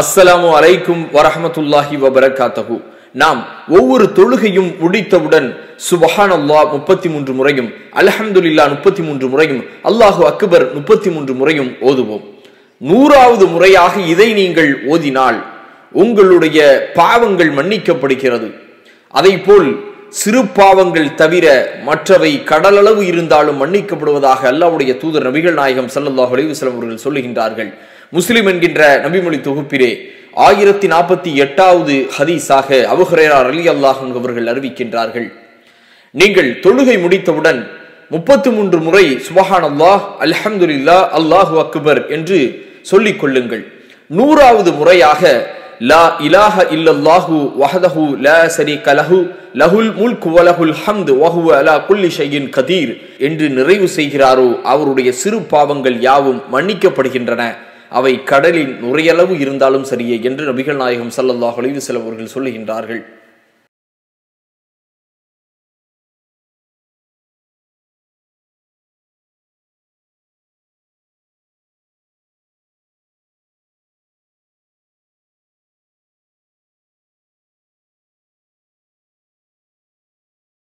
அஸ்ஸலாமு அலைக்கும் வரஹமத்துல்லாஹி வபரகாத்தகு நாம் ஒவ்வொரு தொழுகையும் முடித்தவுடன் சுபஹான் அல்லாஹ் முப்பத்தி மூன்று முறையும் அலஹம்துல்லா முப்பத்தி மூன்று முறையும் அல்லாஹு அக்பர் முப்பத்தி மூன்று முறையும் ஓதுவோம். நூறாவது முறையாக இதை நீங்கள் ஓதினால் உங்களுடைய பாவங்கள் மன்னிக்கப்படுகிறது. அதை போல் சிறு பாவங்கள் தவிர மற்றவை கடலளவு இருந்தாலும் மன்னிக்கப்படுவதாக அல்லாவுடைய தூதர் நபிகள் நாயகம் சல்லாஹ் அலைஹி அவர்கள் சொல்லுகின்றார்கள். முஸ்லிம் என்கின்ற நபிமொழி தொகுப்பிலே ஆயிரத்தி நாற்பத்தி எட்டாவது ஹதீஸாக அபுஹரேரா அலி அல்லாஹ் அவர்கள் அறிவிக்கின்றார்கள். நீங்கள் தொழுகை முடித்தவுடன் முப்பத்து மூன்று முறை சுபஹான் அல்லாஹ் அல்ஹம்துலில்லா அல்லாஹு அக்பர் என்று சொல்லிக் கொள்ளுங்கள். நூறாவது முறையாக லா இலாஹ இல்லல்லாஹு வஹதஹு லா சரி லஹு லஹுல் முல்க் வலஹுல் ஹம்து வஹுவ அலா குல்லி ஷையின் கதீர் என்று நிறைவு செய்கிறாரோ அவருடைய சிறு பாவங்கள் யாவும் மன்னிக்கப்படுகின்றன. அவை கடலின் நுரையளவு இருந்தாலும் சரியே என்று நபிகள் நாயகம் சல்லல்லாஹ் அலைஹி செலவர்கள் சொல்லுகின்றார்கள்.